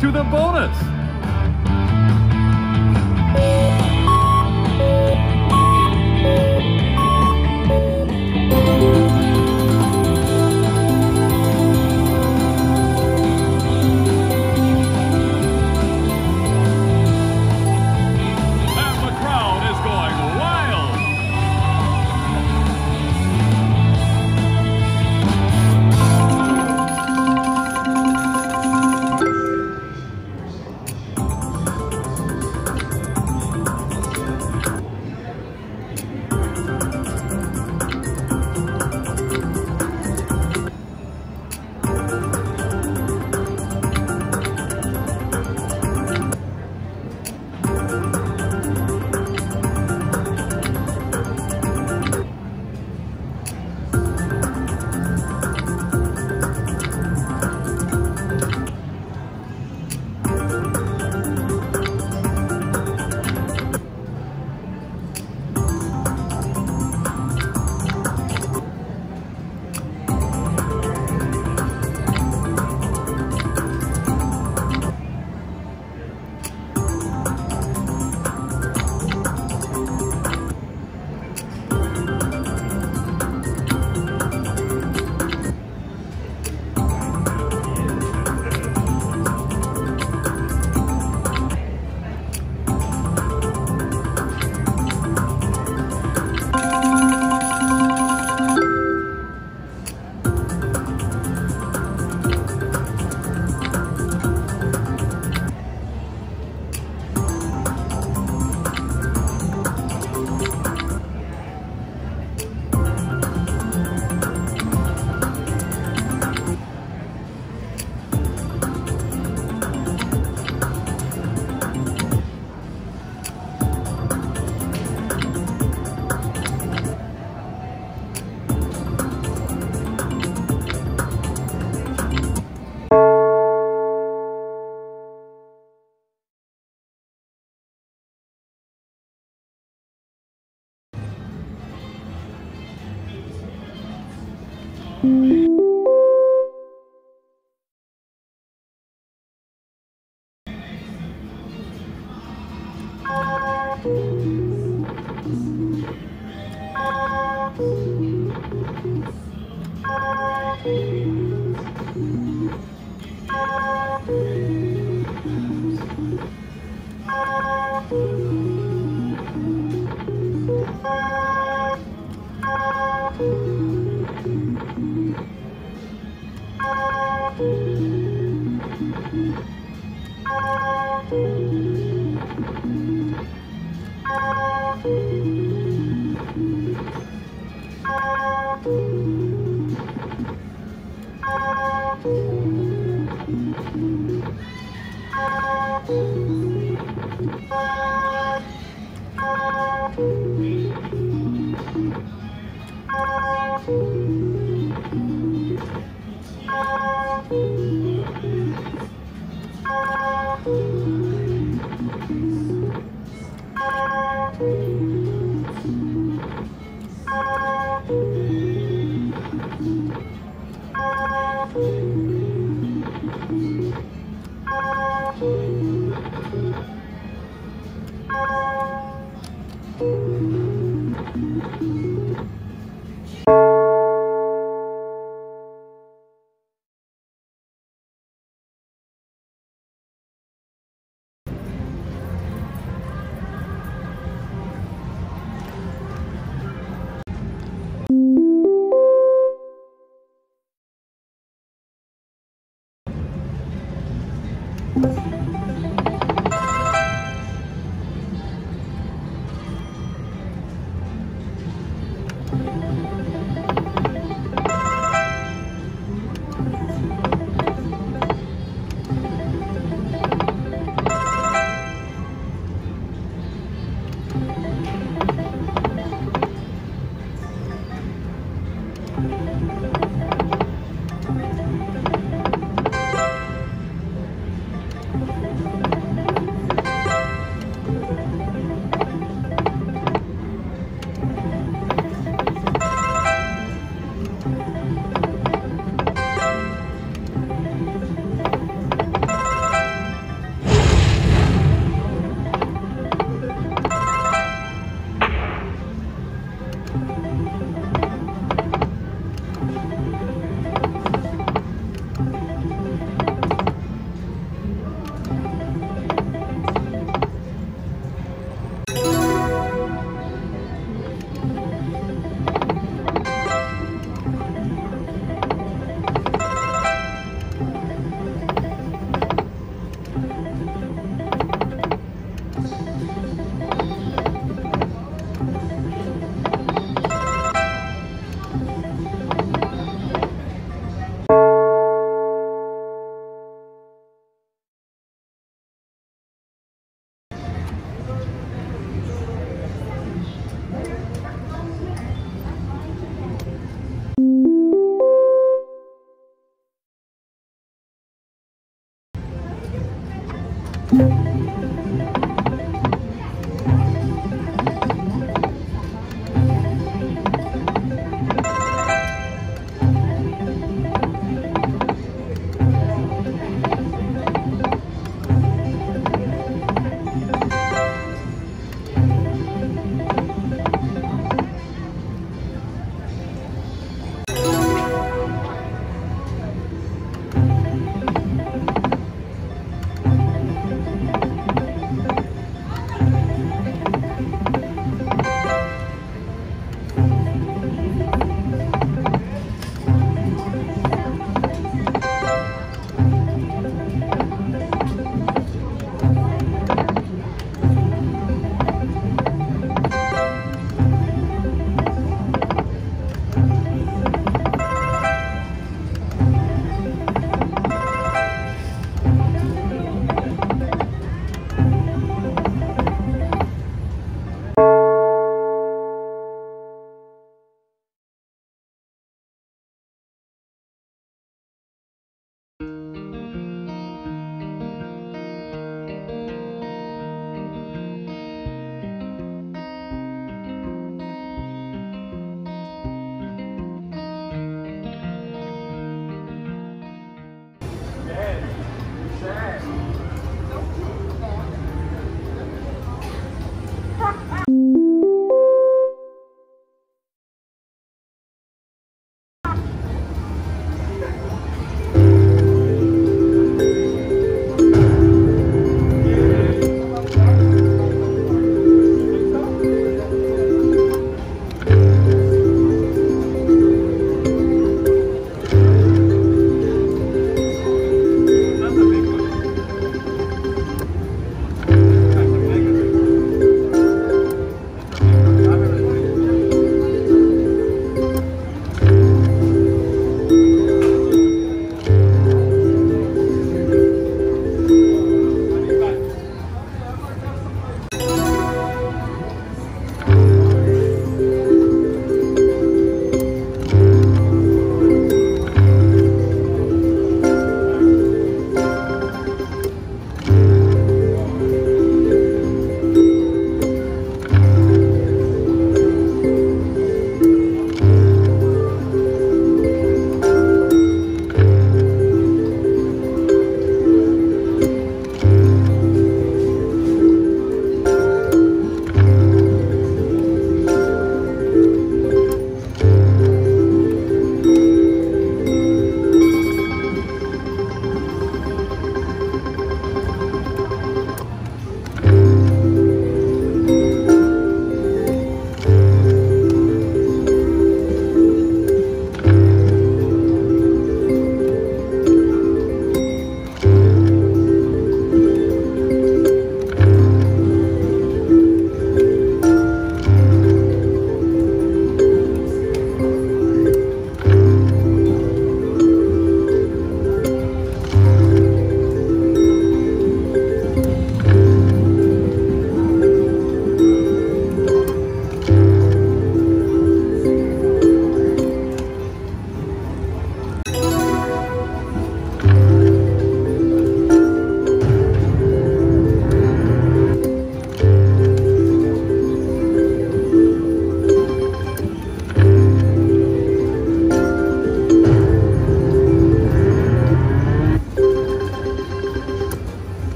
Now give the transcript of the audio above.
to the bonus. Thank you.